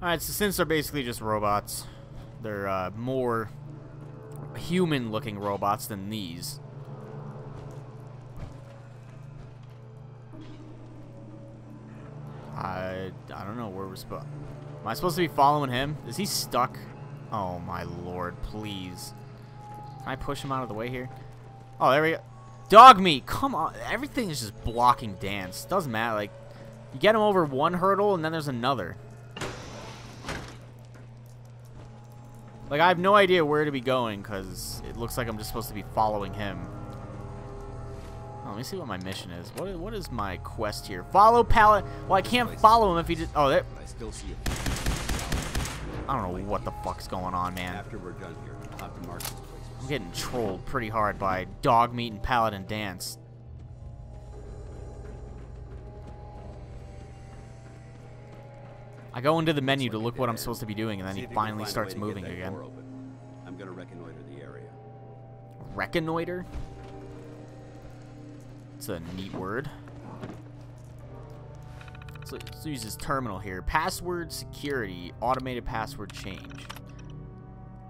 Alright, so since they're basically just robots, they're uh, more human-looking robots than these. I I don't know where we're supposed. Am I supposed to be following him? Is he stuck? Oh my lord, please. Can I push him out of the way here? Oh, there we go. Dog meat, come on. Everything is just blocking Danse. Doesn't matter. Like, you get him over one hurdle, and then there's another. Like, I have no idea where to be going, because it looks like I'm just supposed to be following him. Oh, let me see what my mission is. What is, what is my quest here? Follow pallet. Well, I can't follow him if he just... Oh, there... I still see it. I don't know what the fuck's going on, man. After we're done here, I'll have to mark this place. I'm getting trolled pretty hard by dog meat and paladin Danse. I go into the menu to look what I'm supposed to be doing, and then he if you can finally starts way to get moving again. I'm gonna reconnoiter the area. Reconnoiter? It's a neat word. So let's use this terminal here. Password security, automated password change.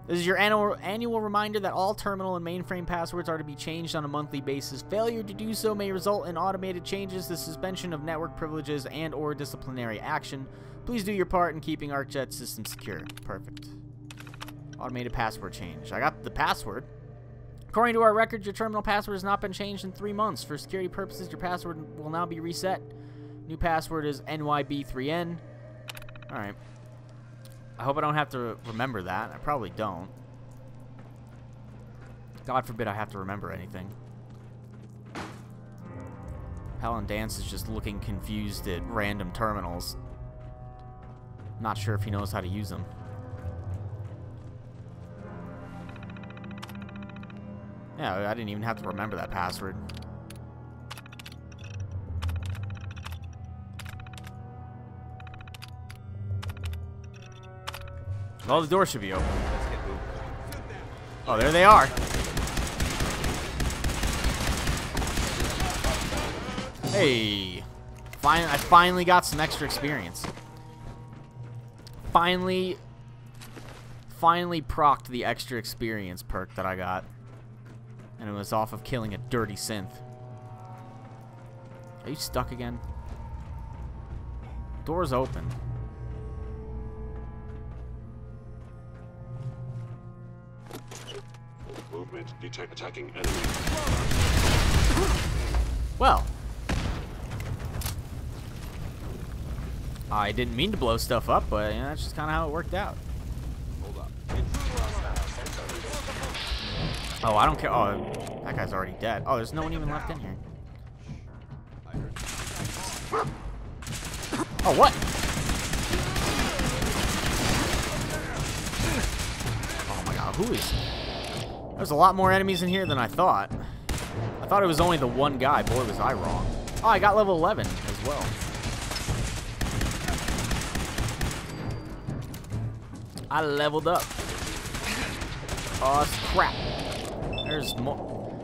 This is your annual, annual reminder that all terminal and mainframe passwords are to be changed on a monthly basis. Failure to do so may result in automated changes, the suspension of network privileges, and or disciplinary action. Please do your part in keeping ArcJet system secure. Perfect. Automated password change. I got the password. According to our records, your terminal password has not been changed in three months. For security purposes, your password will now be reset. New password is NYB3N. Alright. I hope I don't have to remember that. I probably don't. God forbid I have to remember anything. Paladin Danse is just looking confused at random terminals. Not sure if he knows how to use them. Yeah, I didn't even have to remember that password. Well, the door should be open. Let's get moving. Oh, there they are. Hey. Fine, I finally got some extra experience. Finally, finally procced the extra experience perk that I got. And it was off of killing a dirty synth. Are you stuck again? Door's open. Movement. Detect attacking enemy. Well. I didn't mean to blow stuff up, but you know, that's just kind of how it worked out. Oh, I don't care. Oh, that guy's already dead. Oh, there's no one even left in here. Oh, what? Oh my god, who is... There's a lot more enemies in here than I thought. I thought it was only the one guy. Boy, was I wrong. Oh, I got level 11 as well. I leveled up. Oh, crap. There's more.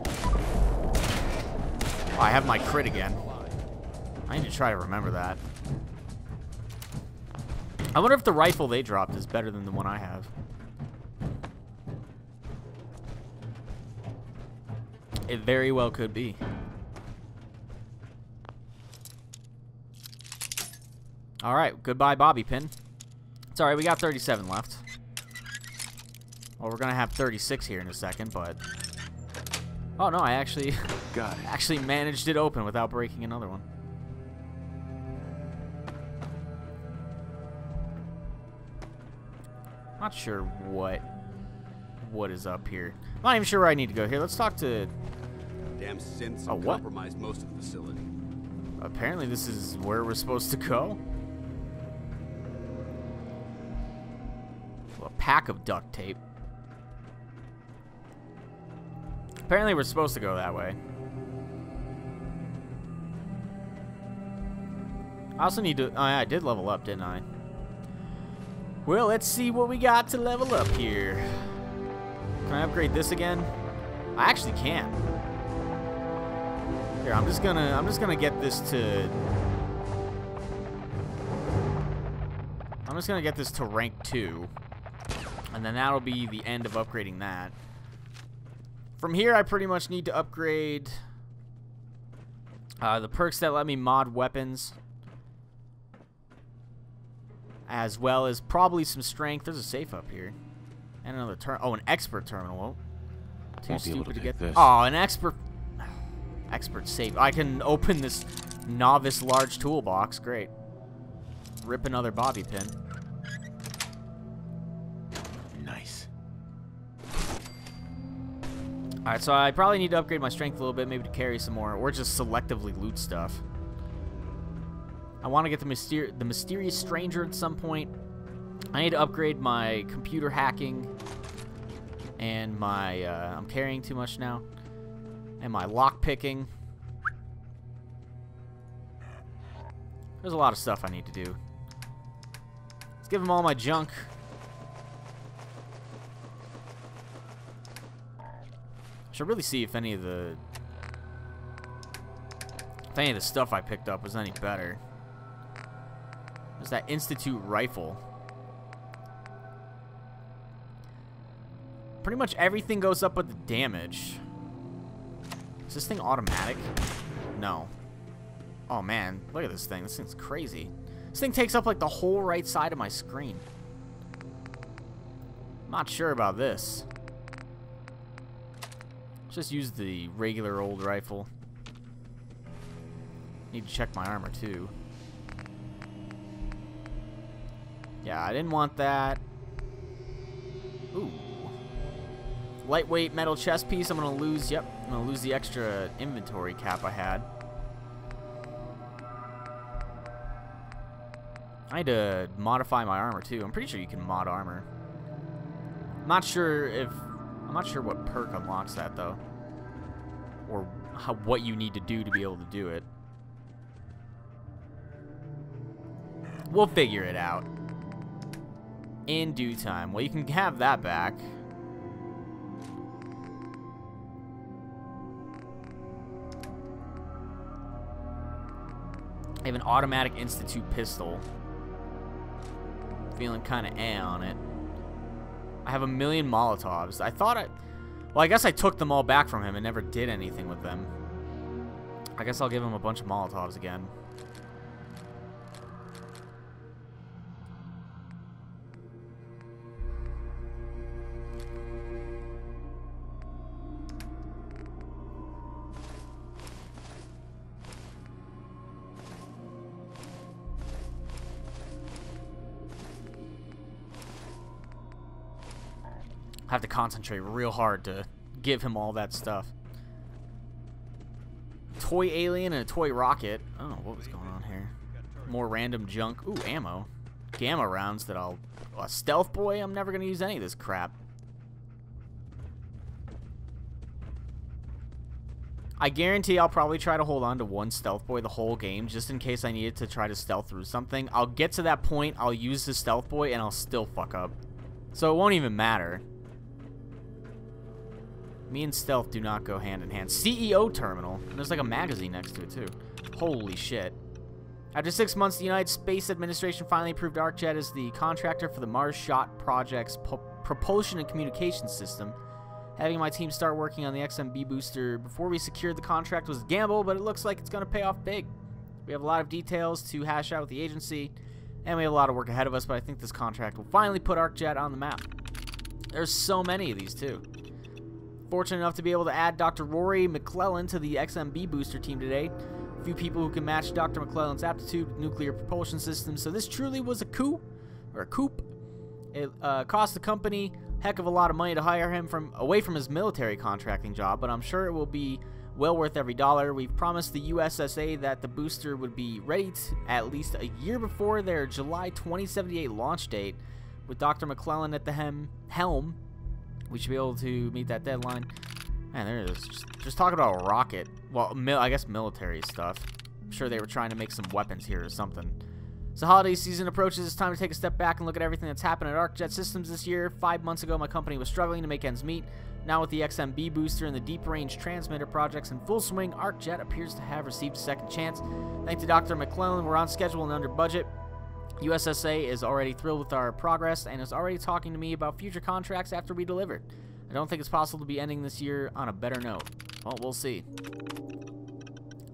Oh, I have my crit again. I need to try to remember that. I wonder if the rifle they dropped is better than the one I have. It very well could be. Alright, goodbye Bobby Pin. It's alright, we got 37 left. Well, we're gonna have 36 here in a second, but... Oh no, I actually Got it. actually managed it open without breaking another one. Not sure what what is up here. I'm Not even sure where I need to go here. Let's talk to. Damn synths Oh, what? compromised most of the facility. Apparently, this is where we're supposed to go. Pack of duct tape. Apparently, we're supposed to go that way. I also need to. Oh, yeah, I did level up, didn't I? Well, let's see what we got to level up here. Can I upgrade this again? I actually can. Here, I'm just gonna I'm just gonna get this to I'm just to get this to rank 2. And then that'll be the end of upgrading that. From here, I pretty much need to upgrade uh, the perks that let me mod weapons. As well as probably some strength. There's a safe up here. And another turn. Oh, an expert terminal. Too Won't stupid to to get. this. Oh, an expert. Expert safe. I can open this novice large toolbox. Great. Rip another bobby pin. Alright, so I probably need to upgrade my strength a little bit, maybe to carry some more, or just selectively loot stuff. I want to get the, myster the Mysterious Stranger at some point. I need to upgrade my computer hacking and my, uh, I'm carrying too much now, and my lock picking. There's a lot of stuff I need to do. Let's give them all my junk. Should really see if any of the if any of the stuff I picked up was any better. There's that Institute rifle. Pretty much everything goes up with the damage. Is this thing automatic? No. Oh man, look at this thing. This thing's crazy. This thing takes up like the whole right side of my screen. I'm Not sure about this. Just use the regular old rifle. Need to check my armor too. Yeah, I didn't want that. Ooh. Lightweight metal chest piece. I'm gonna lose. Yep, I'm gonna lose the extra inventory cap I had. I need to modify my armor too. I'm pretty sure you can mod armor. I'm not sure if not sure what perk unlocks that though, or how, what you need to do to be able to do it. We'll figure it out in due time. Well, you can have that back. I have an automatic institute pistol. Feeling kind of eh on it. I have a million Molotovs. I thought I... Well, I guess I took them all back from him and never did anything with them. I guess I'll give him a bunch of Molotovs again. To concentrate real hard to give him all that stuff. Toy alien and a toy rocket. I don't know what was going on here. More random junk. Ooh, ammo. Gamma rounds that I'll... A stealth boy? I'm never going to use any of this crap. I guarantee I'll probably try to hold on to one stealth boy the whole game just in case I needed to try to stealth through something. I'll get to that point, I'll use the stealth boy, and I'll still fuck up. So it won't even matter. Me and stealth do not go hand in hand. CEO terminal. And there's like a magazine next to it too. Holy shit. After six months, the United Space Administration finally approved ArcJet as the contractor for the Mars Shot Project's propulsion and communication system. Having my team start working on the XMB booster before we secured the contract was a gamble, but it looks like it's going to pay off big. We have a lot of details to hash out with the agency, and we have a lot of work ahead of us, but I think this contract will finally put ArcJet on the map. There's so many of these, too. Fortunate enough to be able to add Dr. Rory McClellan to the XMB booster team today. Few people who can match Dr. McClellan's aptitude with nuclear propulsion systems, so this truly was a coup, or a coup. It uh, cost the company heck of a lot of money to hire him from away from his military contracting job, but I'm sure it will be well worth every dollar. We've promised the USSA that the booster would be ready at least a year before their July 2078 launch date. With Dr. McClellan at the hem helm, we should be able to meet that deadline. Man, there is. Just, just talking about a rocket. Well, mil I guess military stuff. I'm sure they were trying to make some weapons here or something. As the holiday season approaches, it's time to take a step back and look at everything that's happened at ArcJet Systems this year. Five months ago, my company was struggling to make ends meet. Now with the XMB booster and the deep range transmitter projects in full swing, ArcJet appears to have received a second chance. Thanks to Dr. McClellan, we're on schedule and under budget. USSA is already thrilled with our progress and is already talking to me about future contracts after we deliver. I don't think it's possible to be ending this year on a better note. Well, we'll see.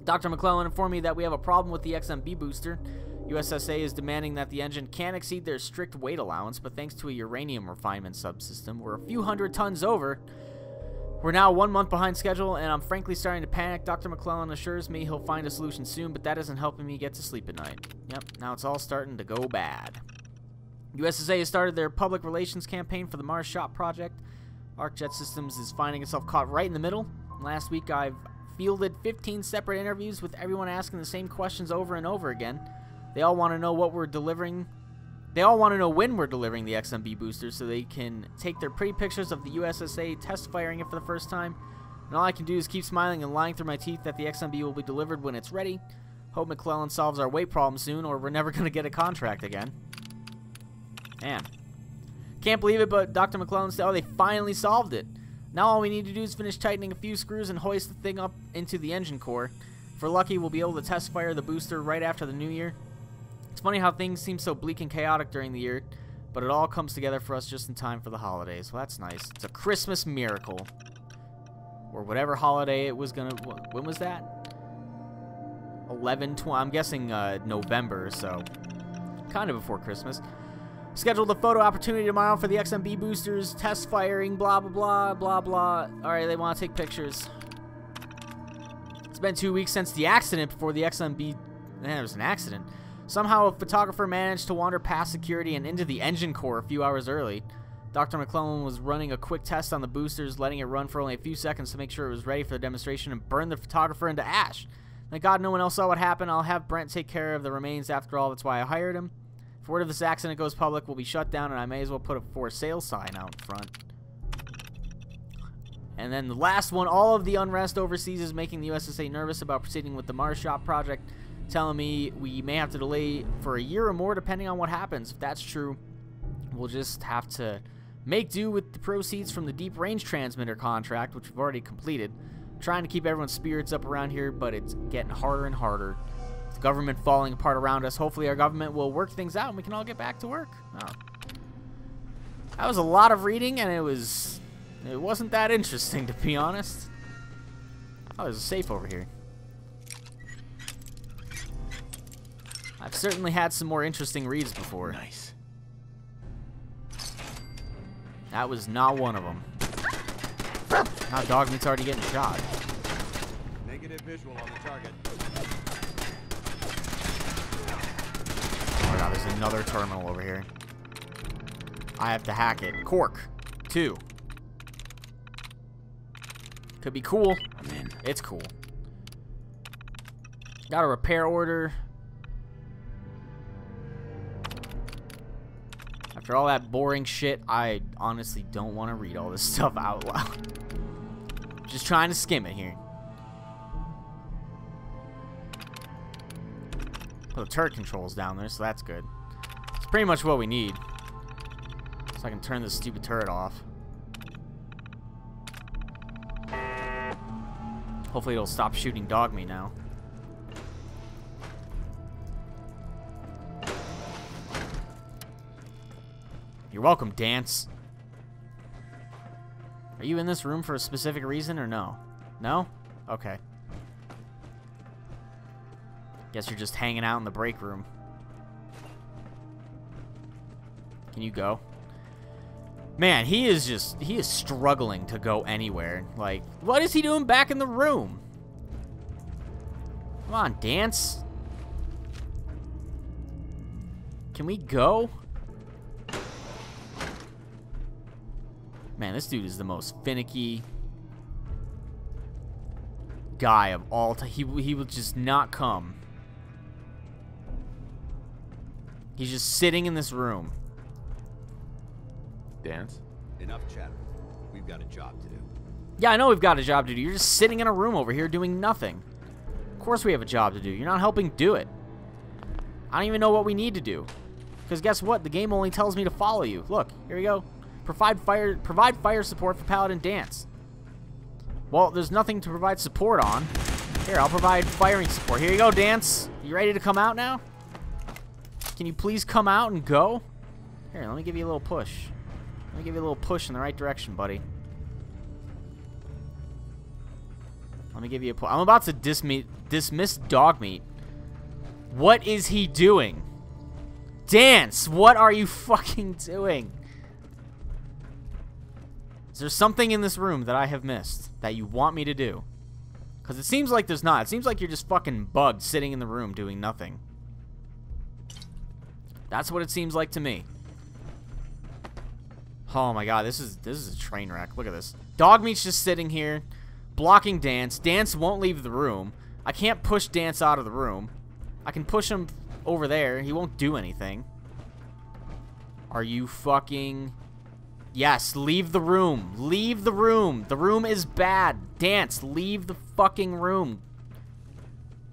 Dr. McClellan informed me that we have a problem with the XMB booster. USSA is demanding that the engine can't exceed their strict weight allowance, but thanks to a uranium refinement subsystem, we're a few hundred tons over. We're now one month behind schedule, and I'm frankly starting to panic. Dr. McClellan assures me he'll find a solution soon, but that isn't helping me get to sleep at night. Yep, now it's all starting to go bad. USSA has started their public relations campaign for the Mars Shot project. ArcJet Systems is finding itself caught right in the middle. Last week, I've fielded 15 separate interviews with everyone asking the same questions over and over again. They all want to know what we're delivering. They all want to know when we're delivering the XMB boosters so they can take their pretty pictures of the USSA test firing it for the first time. And all I can do is keep smiling and lying through my teeth that the XMB will be delivered when it's ready. Hope McClellan solves our weight problem soon or we're never going to get a contract again. Man. Can't believe it, but Dr. McClellan said, oh, they finally solved it. Now all we need to do is finish tightening a few screws and hoist the thing up into the engine core. If we're lucky, we'll be able to test fire the booster right after the new year. Funny how things seem so bleak and chaotic during the year, but it all comes together for us just in time for the holidays. Well, that's nice. It's a Christmas miracle. Or whatever holiday it was gonna... When was that? 11, 20... I'm guessing uh, November, so... Kind of before Christmas. Scheduled a photo opportunity tomorrow for the XMB boosters, test firing, blah, blah, blah, blah, blah. Alright, they want to take pictures. It's been two weeks since the accident before the XMB... Man, it was an accident. Somehow, a photographer managed to wander past security and into the engine core a few hours early. Dr. McClellan was running a quick test on the boosters, letting it run for only a few seconds to make sure it was ready for the demonstration and burned the photographer into ash. Thank God no one else saw what happened. I'll have Brent take care of the remains after all. That's why I hired him. If word of this accident goes public, we'll be shut down, and I may as well put a for sale sign out in front. And then the last one, all of the unrest overseas is making the USSA nervous about proceeding with the Mars Shot project telling me we may have to delay for a year or more depending on what happens. If that's true, we'll just have to make do with the proceeds from the deep range transmitter contract, which we've already completed. I'm trying to keep everyone's spirits up around here, but it's getting harder and harder. The government falling apart around us. Hopefully our government will work things out and we can all get back to work. Oh. That was a lot of reading and it was it wasn't that interesting to be honest. Oh, there's a safe over here. I've certainly had some more interesting reads before. Nice. That was not one of them. Now dog meat's already getting shot. Negative visual on the target. Oh my god, there's another terminal over here. I have to hack it. Cork. Two. Could be cool. I'm in. It's cool. Got a repair order. After all that boring shit, I honestly don't want to read all this stuff out loud. Just trying to skim it here. Well, the turret controls down there, so that's good. It's pretty much what we need. So I can turn this stupid turret off. Hopefully it'll stop shooting dog me now. You're welcome, Danse. Are you in this room for a specific reason or no? No? Okay. Guess you're just hanging out in the break room. Can you go? Man, he is just, he is struggling to go anywhere. Like, what is he doing back in the room? Come on, Danse. Can we go? Man, this dude is the most finicky guy of all time. He, he will just not come. He's just sitting in this room. Danse? Enough chatter. We've got a job to do. Yeah, I know we've got a job to do. You're just sitting in a room over here doing nothing. Of course we have a job to do. You're not helping do it. I don't even know what we need to do. Because guess what? The game only tells me to follow you. Look, here we go. Provide fire provide fire support for Paladin Danse. Well, there's nothing to provide support on. Here, I'll provide firing support. Here you go, Danse. You ready to come out now? Can you please come out and go? Here, let me give you a little push. Let me give you a little push in the right direction, buddy. Let me give you a push. I'm about to dismiss, dismiss dog meat. What is he doing? Danse! What are you fucking doing? Is there something in this room that I have missed that you want me to do? Because it seems like there's not. It seems like you're just fucking bugged sitting in the room doing nothing. That's what it seems like to me. Oh my god, this is this is a train wreck. Look at this. Dogmeat's just sitting here, blocking Danse. Danse won't leave the room. I can't push Danse out of the room. I can push him over there. He won't do anything. Are you fucking... Yes, leave the room. Leave the room. The room is bad. Danse, leave the fucking room.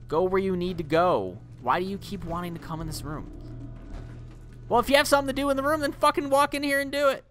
Go where you need to go. Why do you keep wanting to come in this room? Well, if you have something to do in the room, then fucking walk in here and do it.